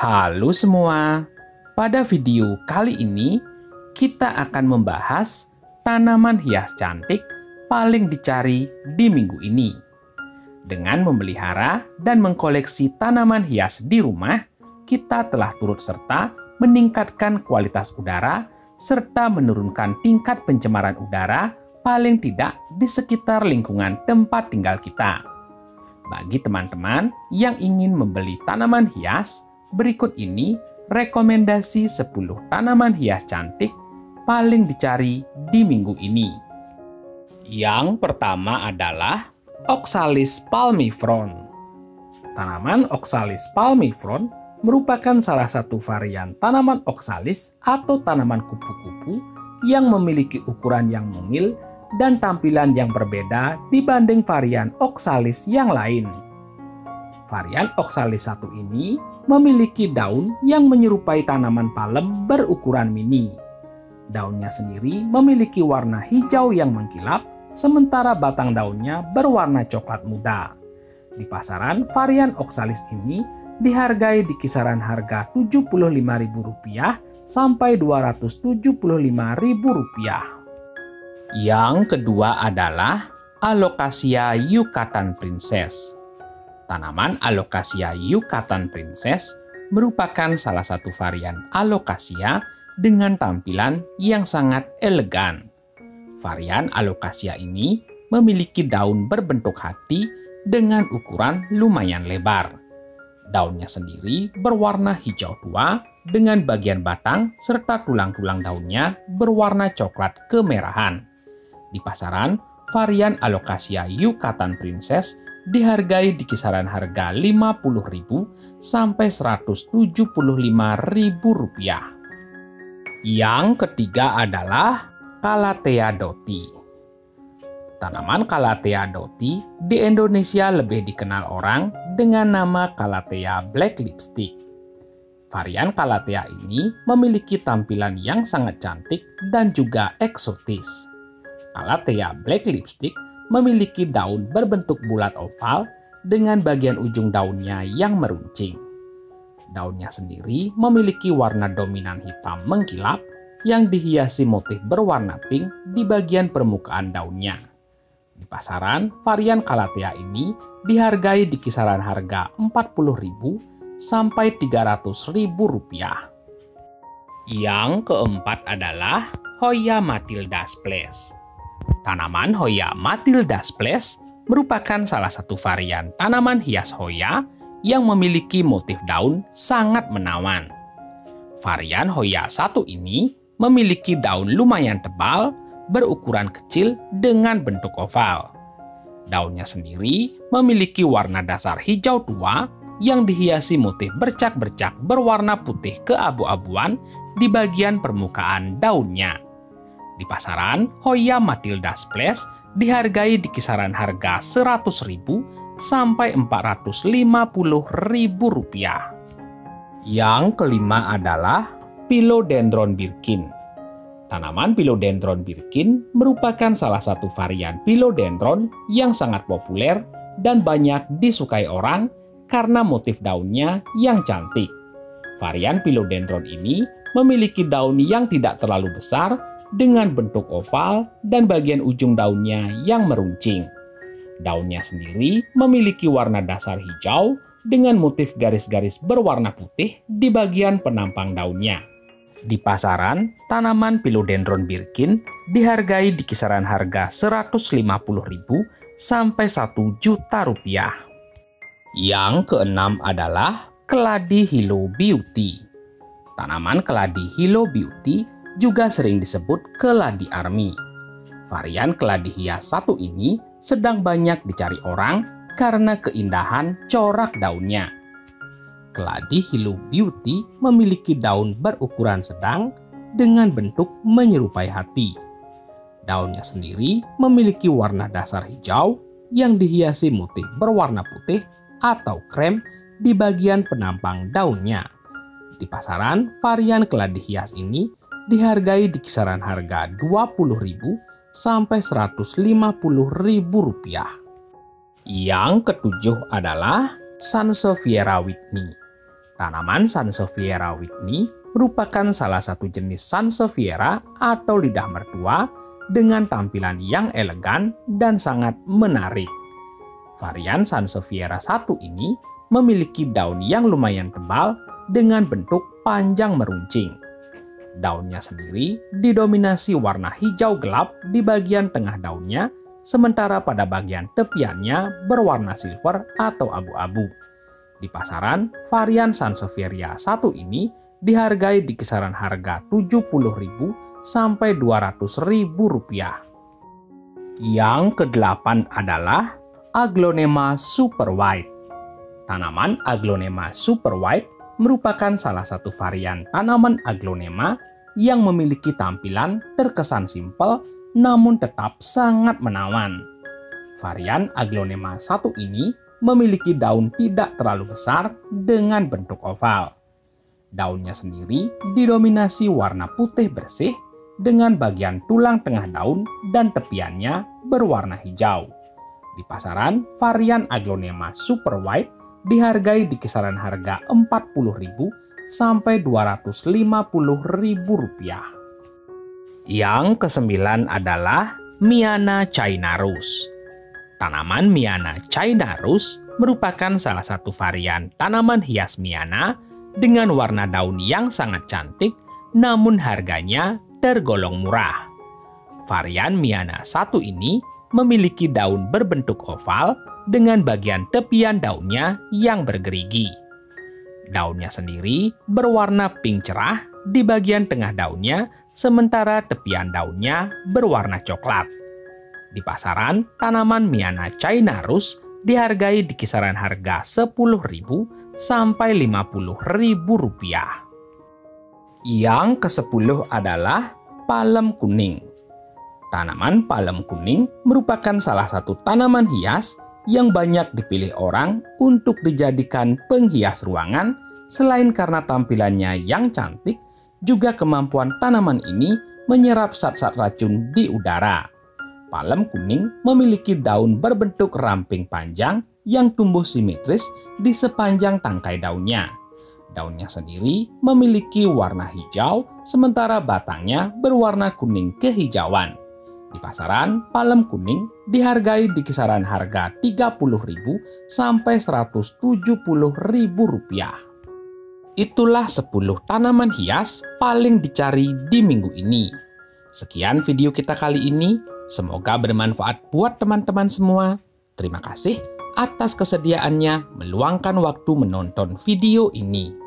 Halo semua, pada video kali ini kita akan membahas tanaman hias cantik paling dicari di minggu ini. Dengan memelihara dan mengkoleksi tanaman hias di rumah, kita telah turut serta meningkatkan kualitas udara serta menurunkan tingkat pencemaran udara paling tidak di sekitar lingkungan tempat tinggal kita. Bagi teman-teman yang ingin membeli tanaman hias, Berikut ini rekomendasi 10 tanaman hias cantik paling dicari di minggu ini. Yang pertama adalah Oxalis palmifron. Tanaman Oxalis palmifron merupakan salah satu varian tanaman oxalis atau tanaman kupu-kupu yang memiliki ukuran yang mungil dan tampilan yang berbeda dibanding varian oxalis yang lain. Varian oxalis satu ini memiliki daun yang menyerupai tanaman palem berukuran mini. Daunnya sendiri memiliki warna hijau yang mengkilap, sementara batang daunnya berwarna coklat muda. Di pasaran, varian oxalis ini dihargai di kisaran harga Rp75.000 sampai Rp275.000. Yang kedua adalah Alocasia Yucatan Princess. Tanaman Alocasia Yucatan Princess merupakan salah satu varian Alocasia dengan tampilan yang sangat elegan. Varian Alocasia ini memiliki daun berbentuk hati dengan ukuran lumayan lebar. Daunnya sendiri berwarna hijau tua dengan bagian batang serta tulang-tulang daunnya berwarna coklat kemerahan. Di pasaran, varian Alocasia Yucatan Princess dihargai di kisaran harga Rp50.000 sampai Rp175.000. Yang ketiga adalah Calathea doti. Tanaman Calathea doti di Indonesia lebih dikenal orang dengan nama Calathea black lipstick. Varian Calathea ini memiliki tampilan yang sangat cantik dan juga eksotis. Calathea black lipstick memiliki daun berbentuk bulat oval dengan bagian ujung daunnya yang meruncing. Daunnya sendiri memiliki warna dominan hitam mengkilap yang dihiasi motif berwarna pink di bagian permukaan daunnya. Di pasaran, varian Calathea ini dihargai di kisaran harga Rp40.000 sampai Rp300.000. Yang keempat adalah Hoya Matilda Splash. Tanaman Hoya Matilda Splash merupakan salah satu varian tanaman hias Hoya yang memiliki motif daun sangat menawan. Varian Hoya satu ini memiliki daun lumayan tebal, berukuran kecil dengan bentuk oval. Daunnya sendiri memiliki warna dasar hijau tua yang dihiasi motif bercak-bercak berwarna putih keabu-abuan di bagian permukaan daunnya. Di pasaran, Hoya Matilda Splash dihargai di kisaran harga Rp100.000 sampai Rp450.000. Yang kelima adalah Philodendron Birkin. Tanaman Philodendron Birkin merupakan salah satu varian Philodendron yang sangat populer dan banyak disukai orang karena motif daunnya yang cantik. Varian Philodendron ini memiliki daun yang tidak terlalu besar dengan bentuk oval dan bagian ujung daunnya yang meruncing. Daunnya sendiri memiliki warna dasar hijau dengan motif garis-garis berwarna putih di bagian penampang daunnya. Di pasaran, tanaman Philodendron Birkin dihargai di kisaran harga Rp150.000 sampai Rp1 juta rupiah. Yang keenam adalah keladi Hilo Beauty. Tanaman keladi Hilo Beauty juga sering disebut keladi army. Varian keladi hias satu ini sedang banyak dicari orang karena keindahan corak daunnya. Keladi Hilu Beauty memiliki daun berukuran sedang dengan bentuk menyerupai hati. Daunnya sendiri memiliki warna dasar hijau yang dihiasi motif berwarna putih atau krem di bagian penampang daunnya. Di pasaran, varian keladi hias ini dihargai di kisaran harga Rp20.000 sampai Rp150.000. Yang ketujuh adalah Sansevieria Whitney. Tanaman Sansevieria whitney merupakan salah satu jenis Sansevieria atau lidah mertua dengan tampilan yang elegan dan sangat menarik. Varian Sansevieria 1 ini memiliki daun yang lumayan tebal dengan bentuk panjang meruncing. Daunnya sendiri didominasi warna hijau gelap di bagian tengah daunnya, sementara pada bagian tepiannya berwarna silver atau abu-abu. Di pasaran, varian Sansevieria 1 ini dihargai di kisaran harga 70.000 sampai 200.000 rupiah. Yang kedelapan adalah Aglonema super white. Tanaman Aglonema super white merupakan salah satu varian tanaman aglonema yang memiliki tampilan terkesan simpel namun tetap sangat menawan. Varian aglonema 1 ini memiliki daun tidak terlalu besar dengan bentuk oval. Daunnya sendiri didominasi warna putih bersih dengan bagian tulang tengah daun dan tepiannya berwarna hijau. Di pasaran, varian Aglonema Super White dihargai di kisaran harga 40.000 sampai 250.000 rupiah. Yang kesembilan adalah Miana Chainarus. Tanaman Miana Chainarus merupakan salah satu varian tanaman hias Miana dengan warna daun yang sangat cantik namun harganya tergolong murah. Varian Miana satu ini memiliki daun berbentuk oval dengan bagian tepian daunnya yang bergerigi. Daunnya sendiri berwarna pink cerah di bagian tengah daunnya, sementara tepian daunnya berwarna coklat. Di pasaran, tanaman Miana Chainarus dihargai di kisaran harga 10.000 sampai 50.000 rupiah. Yang ke-10 adalah palem kuning. Tanaman palem kuning merupakan salah satu tanaman hias yang banyak dipilih orang untuk dijadikan penghias ruangan selain karena tampilannya yang cantik, juga kemampuan tanaman ini menyerap zat-zat racun di udara. Palem kuning memiliki daun berbentuk ramping panjang yang tumbuh simetris di sepanjang tangkai daunnya. Daunnya sendiri memiliki warna hijau, sementara batangnya berwarna kuning kehijauan. Di pasaran, palem kuning dihargai di kisaran harga 30.000 sampai 170.000 rupiah. Itulah 10 tanaman hias paling dicari di minggu ini. Sekian video kita kali ini. Semoga bermanfaat buat teman-teman semua. Terima kasih atas kesediaannya meluangkan waktu menonton video ini.